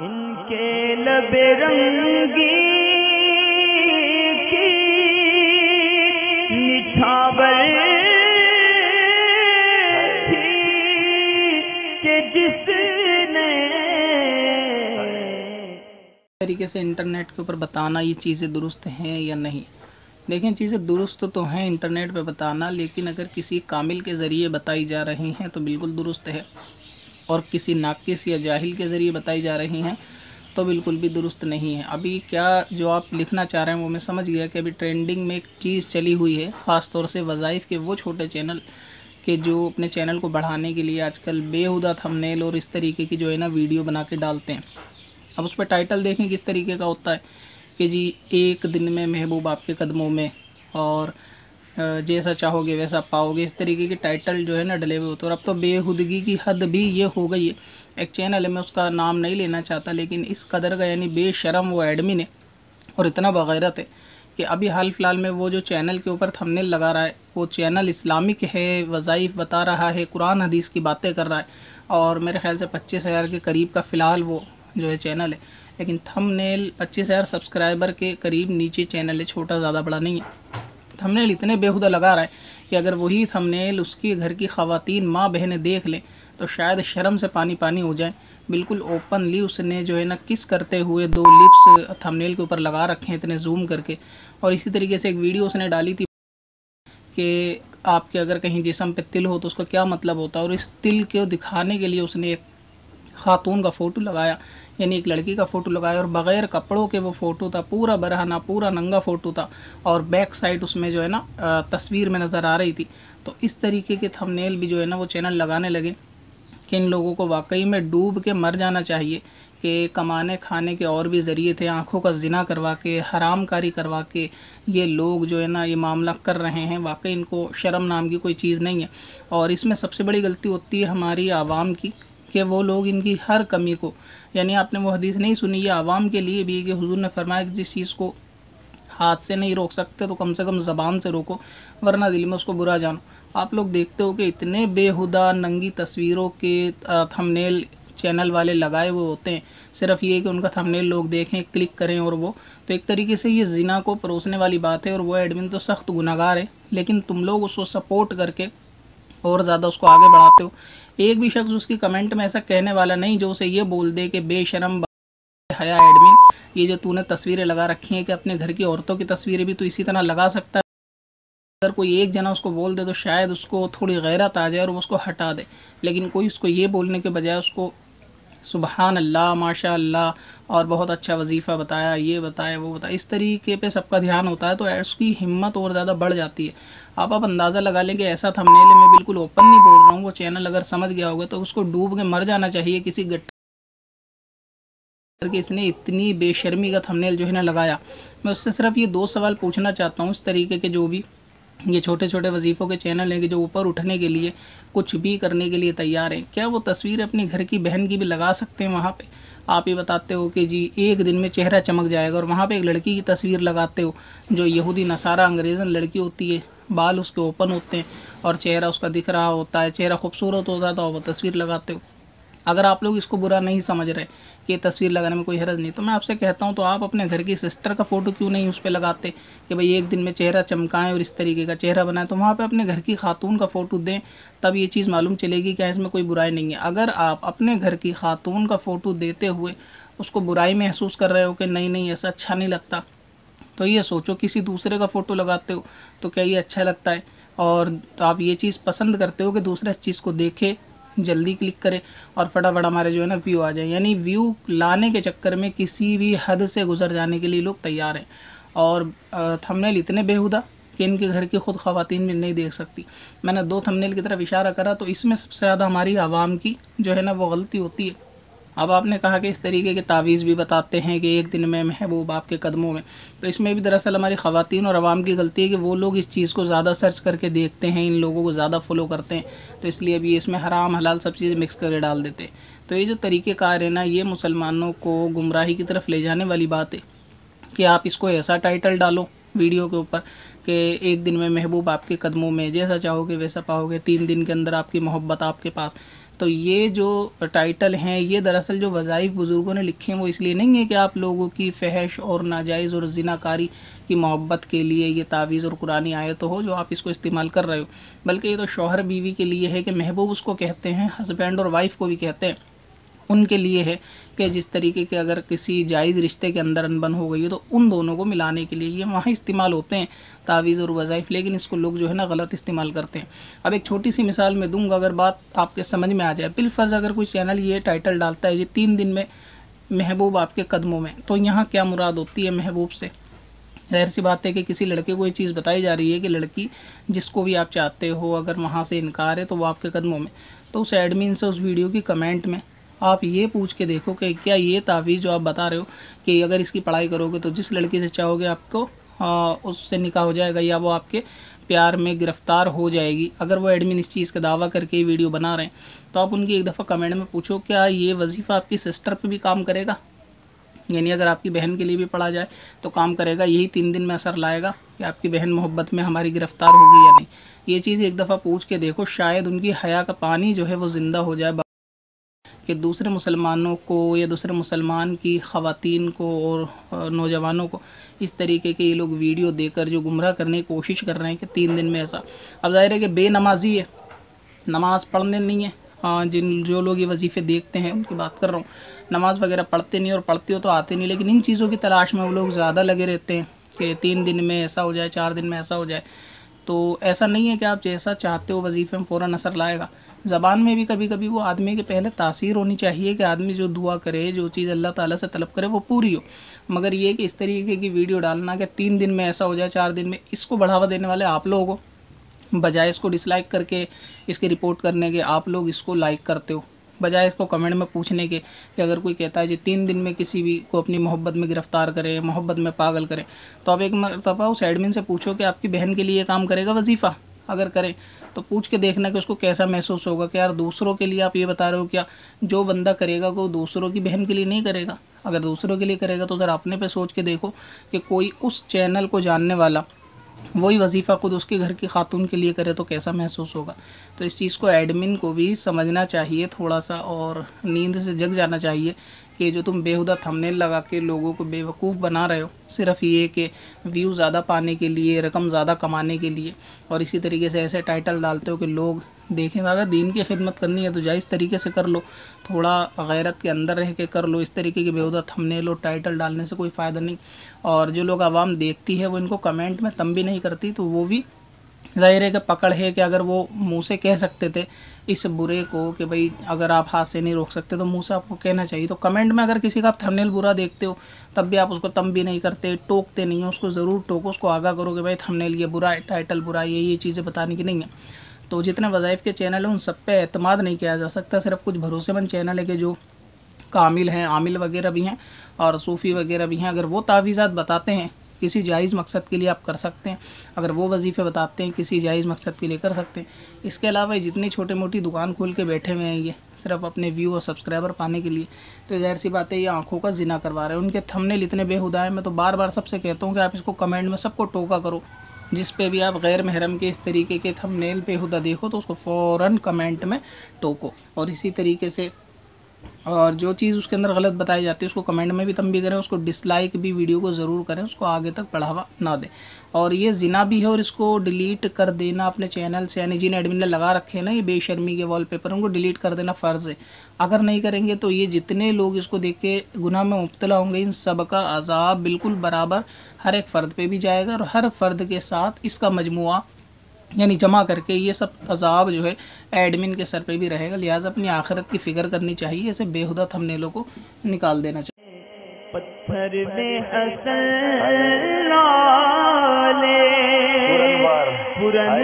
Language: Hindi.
इनके लबे रंगी कि जिसने तरीके से इंटरनेट के ऊपर बताना ये चीज़ें दुरुस्त हैं या नहीं? देखें, चीज़ें दुरुस्त तो हैं इंटरनेट पे बताना, लेकिन अगर किसी कामिल के ज़रिए बताई जा रही हैं तो बिल्कुल दुरुस्त है। और किसी नाकिस या जाहिल के ज़रिए बताई जा रही हैं तो बिल्कुल भी दुरुस्त नहीं है। अभी क्या जो आप लिखना चाह रहे हैं, वो मैं समझ गया कि अभी ट्रेंडिंग में एक चीज़ चली हुई है ख़ास तौर से वज़ाइफ के वो छोटे चैनल के जो अपने चैनल को बढ़ाने के लिए आजकल बेहुदा थंबनेल और इस तरीके की जो है ना वीडियो बना के डालते हैं। अब उस पर टाइटल देखें किस तरीके का होता है कि जी, एक दिन में महबूब आपके कदमों में और जैसा चाहोगे वैसा पाओगे। इस तरीके की टाइटल जो है ना डले हुए होते और अब तो बेहुदगी की हद भी ये हो गई है। एक चैनल है, मैं उसका नाम नहीं लेना चाहता, लेकिन इस कदर का यानी बेशरम वो एडमिन है। और इतना बगैरत है कि अभी हाल फ़िलहाल में वो जो चैनल के ऊपर थंबनेल लगा रहा है, वो चैनल इस्लामिक है, वज़ाइफ बता रहा है, कुरान हदीस की बातें कर रहा है। और मेरे ख्याल से पच्चीस हज़ार के करीब का फ़िलहाल वो जो है चैनल है। लेकिन थंबनेल पच्चीस हज़ार सब्सक्राइबर के करीब नीचे चैनल है, छोटा, ज़्यादा बड़ा नहीं है। थंबनेल इतने बेहुदा लगा रहा है कि अगर वही थंबनेल उसकी घर की खातन माँ बहनें देख लें तो शायद शर्म से पानी पानी हो जाए। बिल्कुल ओपनली उसने जो है ना किस करते हुए दो लिप्स थंबनेल के ऊपर लगा रखे हैं, इतने जूम करके। और इसी तरीके से एक वीडियो उसने डाली थी कि आपके अगर कहीं जिसम पे तिल हो तो उसका क्या मतलब होता है? और इस तिल को दिखाने के लिए उसने एक खातून का फ़ोटो लगाया, यानी एक लड़की का फ़ोटो लगाया और बग़ैर कपड़ों के वो फ़ोटो था, पूरा बरहना, पूरा नंगा फ़ोटो था और बैक साइड उसमें जो है ना तस्वीर में नज़र आ रही थी। तो इस तरीके के थंबनेल भी जो है ना, वो चैनल लगाने लगे कि इन लोगों को वाकई में डूब के मर जाना चाहिए, कि कमाने, खाने के और भी ज़रिए थे, आँखों का जिना करवा के हराम कारी करवा के ये लोग जो है ना, ये मामला कर रहे हैं। वाकई इनको शर्म नाम की कोई चीज़ नहीं है। और इसमें सबसे बड़ी गलती होती है हमारी आवाम की कि वो लोग इनकी हर कमी को, यानी आपने वो हदीस नहीं सुनी, ये आवाम के लिए भी कि हुजूर ने फरमाया कि जिस चीज़ को हाथ से नहीं रोक सकते तो कम से कम ज़बान से रोको, वरना दिल में उसको बुरा जानो। आप लोग देखते हो कि इतने बेहुदा नंगी तस्वीरों के थंबनेल चैनल वाले लगाए हुए होते हैं। सिर्फ़ ये कि उनका थंबनेल लोग देखें क्लिक करें और वो। तो एक तरीके से ये जिना को परोसने वाली बात है और वो एडमिन तो सख्त गुनागार है। लेकिन तुम लोग उसको सपोर्ट करके और ज़्यादा उसको आगे बढ़ाते हो। एक भी शख्स उसकी कमेंट में ऐसा कहने वाला नहीं जो उसे ये बोल दे कि बेशरम हया एडमिन ये जो तूने तस्वीरें लगा रखी हैं कि अपने घर की औरतों की तस्वीरें भी तो इसी तरह लगा सकता है। अगर कोई एक जना उसको बोल दे तो शायद उसको थोड़ी गैरत आ जाए और उसको हटा दे। लेकिन कोई उसको ये बोलने के बजाय उसको सुबहान अल्लाह माशा अल्लाह और बहुत अच्छा वजीफ़ा बताया, ये बताया, वो बताया। इस तरीके पे सबका ध्यान होता है तो उसकी हिम्मत और ज़्यादा बढ़ जाती है। आप आप अंदाज़ा लगा लें कि ऐसा थंबनेल मैं बिल्कुल ओपन नहीं बोल रहा हूँ, वो चैनल अगर समझ गया होगा तो उसको डूब के मर जाना चाहिए, किसी गट करके इसने इतनी बेशर्मी का थंबनेल जो है ना लगाया। मैं उससे सिर्फ़ ये दो सवाल पूछना चाहता हूँ, इस तरीके के जो भी ये छोटे छोटे वजीफ़ों के चैनल हैं कि जो ऊपर उठने के लिए, कुछ भी करने के लिए तैयार हैं। क्या वो तस्वीर अपने घर की बहन की भी लगा सकते हैं वहाँ पे? आप ये बताते हो कि जी, एक दिन में चेहरा चमक जाएगा और वहाँ पे एक लड़की की तस्वीर लगाते हो, जो यहूदी, नसारा अंग्रेज़न लड़की होती है। बाल उसके ओपन होते हैं और चेहरा उसका दिख रहा होता है, चेहरा खूबसूरत होता है तो वो तस्वीर लगाते हो। अगर आप लोग इसको बुरा नहीं समझ रहे कि तस्वीर लगाने में कोई हरज नहीं तो मैं आपसे कहता हूँ तो आप अपने घर की सिस्टर का फ़ोटो क्यों नहीं उस पर लगाते कि भाई एक दिन में चेहरा चमकाएँ और इस तरीके का चेहरा बनाएँ? तो वहाँ पे अपने घर की खातून का फ़ोटो दें, तब ये चीज़ मालूम चलेगी क्या इसमें कोई बुराई नहीं है। अगर आप अपने घर की खातून का फ़ोटो देते हुए उसको बुराई महसूस कर रहे हो कि नहीं नहीं, ऐसा अच्छा नहीं लगता तो ये सोचो, किसी दूसरे का फ़ोटो लगाते हो तो क्या ये अच्छा लगता है? और तो आप ये चीज़ पसंद करते हो कि दूसरा इस चीज़ को देखे जल्दी क्लिक करें और फटाफट हमारे जो है ना व्यू आ जाए। यानी व्यू लाने के चक्कर में किसी भी हद से गुजर जाने के लिए लोग तैयार हैं। और थंबनेल इतने बेहुदा कि इनके घर की खुद खातन भी नहीं देख सकती। मैंने दो थंबनेल की तरफ़ इशारा करा तो इसमें सबसे ज़्यादा हमारी आवाम की जो है ना वो गलती होती है। अब आपने कहा कि इस तरीके के तावीज़ भी बताते हैं कि एक दिन में महबूब आपके कदमों में। तो इसमें भी दरअसल हमारी ख़वान और आवाम की गलती है कि वो लोग इस चीज़ को ज़्यादा सर्च करके देखते हैं, इन लोगों को ज़्यादा फॉलो करते हैं। तो इसलिए अभी इसमें हराम हलाल सब चीज़ें मिक्स करके डाल देते हैं। तो ये जो तरीक़ेकार है ना, ये मुसलमानों को गुमराही की तरफ़ ले जाने वाली बात है कि आप इसको ऐसा टाइटल डालो वीडियो के ऊपर कि एक दिन में महबूब आपके कदमों में जैसा चाहोगे वैसा पाओगे, तीन दिन के अंदर आपकी मोहब्बत आपके पास। तो ये जो टाइटल हैं, ये दरअसल जो वज़ाइफ बुज़ुर्गों ने लिखे हैं, वो इसलिए नहीं है कि आप लोगों की फहश और नाजायज़ और जिनाकारी की मोहब्बत के लिए ये तावीज़ और कुरानी आयत हो जो आप इसको इस्तेमाल कर रहे हो। बल्कि ये तो शोहर बीवी के लिए है कि महबूब उसको कहते हैं, हस्बैंड और वाइफ को भी कहते हैं। उनके लिए है कि जिस तरीके के अगर किसी जायज़ रिश्ते के अंदर अनबन हो गई है तो उन दोनों को मिलाने के लिए ये वहाँ इस्तेमाल होते हैं, तावीज़ और वज़ाइफ। लेकिन इसको लोग जो है ना, गलत इस्तेमाल करते हैं। अब एक छोटी सी मिसाल मैं दूँगा, अगर बात आपके समझ में आ जाए। बिलफर्ज अगर कोई चैनल ये टाइटल डालता है, ये तीन दिन में महबूब आपके कदमों में तो यहाँ क्या मुराद होती है महबूब से? ज़ाहिर सी बात है कि किसी लड़के को ये चीज़ बताई जा रही है कि लड़की जिसको भी आप चाहते हो, अगर वहाँ से इनकार है तो वो आपके कदमों में। तो उस एडमिन से, उस वीडियो की कमेंट में आप ये पूछ के देखो कि क्या ये तावीज़ जो आप बता रहे हो कि अगर इसकी पढ़ाई करोगे तो जिस लड़की से चाहोगे आपको आ, उससे निकाह हो जाएगा या वो आपके प्यार में गिरफ़्तार हो जाएगी। अगर वो एडमिन इस चीज़ का दावा करके वीडियो बना रहे हैं तो आप उनकी एक दफ़ा कमेंट में पूछो क्या ये वजीफ़ा आपकी सिस्टर पे भी काम करेगा? यानी अगर आपकी बहन के लिए भी पढ़ा जाए तो काम करेगा यही तीन दिन में असर लाएगा कि आपकी बहन मोहब्बत में हमारी गिरफ़्तार होगी या नहीं। ये चीज़ एक दफ़ा पूछ के देखो शायद उनकी हया का पानी जो है वो ज़िंदा हो जाए। कि दूसरे मुसलमानों को या दूसरे मुसलमान की ख़वातीन को और नौजवानों को इस तरीके के ये लोग वीडियो देकर जो गुमराह करने की कोशिश कर रहे हैं कि तीन दिन में ऐसा। अब ज़ाहिर है कि बेनमाजी है। नमाज़ पढ़ने नहीं है। हाँ जिन, जो लोग ये वजीफ़े देखते हैं, उनकी बात कर रहा हूँ। नमाज़ वगैरह पढ़ते नहीं और पढ़ते हो तो आते नहीं। लेकिन इन चीज़ों की तलाश में वो लोग ज़्यादा लगे रहते हैं कि तीन दिन में ऐसा हो जाए, चार दिन में ऐसा हो जाए। तो ऐसा नहीं है कि आप जैसा चाहते हो वजीफ़े में फ़ौर असर लाएगा। ज़बान में भी कभी कभी वो आदमी के पहले तासीर होनी चाहिए कि आदमी जो दुआ करे, जो चीज़ अल्लाह ताला से तलब करे, वो पूरी हो। मगर ये कि इस तरीके की वीडियो डालना कि तीन दिन में ऐसा हो जाए, चार दिन में, इसको बढ़ावा देने वाले आप लोग हो बजाय इसको डिसलाइक करके, इसकी रिपोर्ट करने के आप लोग इसको लाइक करते हो। बजाय इसको कमेंट में पूछने के कि अगर कोई कहता है जी, तीन दिन में किसी भी को अपनी मोहब्बत में गिरफ़्तार करे, मोहब्बत में पागल करे तो आप एक मरतबा उस एडमिन से पूछो कि आपकी बहन के लिए काम करेगा वजीफ़ा, अगर करें तो पूछ के देखना कि उसको कैसा महसूस होगा कि यार दूसरों के लिए आप ये बता रहे हो क्या जो बंदा करेगा वो दूसरों की बहन के लिए नहीं करेगा। अगर दूसरों के लिए करेगा तो उधर अपने पे सोच के देखो कि कोई उस चैनल को जानने वाला वही वजीफ़ा खुद उसके घर की खातून के लिए करे तो कैसा महसूस होगा? तो इस चीज़ को एडमिन को भी समझना चाहिए थोड़ा सा और नींद से जग जाना चाहिए कि जो तुम बेहुदा थंबनेल लगा के लोगों को बेवकूफ़ बना रहे हो, सिर्फ़ ये कि व्यू ज़्यादा पाने के लिए, रकम ज़्यादा कमाने के लिए और इसी तरीके से ऐसे टाइटल डालते हो कि लोग देखें, अगर दीन की खिदमत करनी है तो जायज़ तरीके से कर लो। थोड़ा गैरत के अंदर रह के कर लो। इस तरीके की बेहुदा थंबनेल लो टाइटल डालने से कोई फ़ायदा नहीं। और जो लोग आवाम देखती है, वो इनको कमेंट में तम भी नहीं करती तो वो भी ज़ाहिर है कि पकड़ है कि अगर वो मुँह से कह सकते थे इस बुरे को कि भाई अगर आप हाथ से नहीं रोक सकते तो मुँह से आपको कहना चाहिए। तो कमेंट में अगर किसी का आप थंबनेल बुरा देखते हो, तब भी आप उसको तम भी नहीं करते, टोकते नहीं हो, उसको ज़रूर टोको, उसको आगा करो कि भाई थंबनेल ये बुरा है टाइटल बुरा है, ये ये चीज़ें बताने की नहीं है। तो जितने वज़ाइफ के चैनल हैं, उन सब पे अतमाद नहीं किया जा सकता। सिर्फ़ कुछ भरोसेमंद चैनल है कि जो कामिल हैं, आमिल वगैरह भी हैं और सूफ़ी वगैरह भी हैं। अगर वो तावीज़ात बताते हैं, किसी जायज़ मकसद के लिए आप कर सकते हैं। अगर वो वजीफ़े बताते हैं, किसी जायज़ मकसद के लिए कर सकते हैं। इसके अलावा जितनी छोटी मोटी दुकान खोल के बैठे हुए हैं, ये सिर्फ़ अपने व्यू और सब्सक्राइबर पाने के लिए। तो ज़ाहिर सी बात है, ये आँखों का जिना करवा रहे हैं। उनके थंबनेल इतने बेहुदा हैं, मैं तो बार बार सबसे कहता हूँ कि आप इसको कमेंट में सबको टोका करो। जिस पे भी आप गैर महरम के इस तरीके के थंबनेल पे हुदा देखो तो उसको फ़ौर कमेंट में टोको। और इसी तरीके से और जो चीज़ उसके अंदर गलत बताई जाती है, उसको कमेंट में भी तम भी करें, उसको डिसलाइक भी वीडियो को ज़रूर करें, उसको आगे तक बढ़ावा ना दें। और ये जिना भी है और इसको डिलीट कर देना अपने चैनल से, यानी जिन एडमिन ने लगा रखे हैं ना, ये बेशर्मी के वॉलपेपर उनको डिलीट कर देना फ़र्ज़ है। अगर नहीं करेंगे तो ये जितने लोग इसको देख के गुनाह में मुबतला होंगे, इन सब का अजाब बिल्कुल बराबर हर एक फ़र्द पे भी जाएगा और हर फ़र्द के साथ इसका मजमु यानी जमा करके ये सब अजाब जो है एडमिन के सर पे भी रहेगा। लिहाजा अपनी आखिरत की फ़िक्र करनी चाहिए ऐसे बेहुदा थमनेलों को निकाल देना चाहिए। पत्थर में हसन पुरन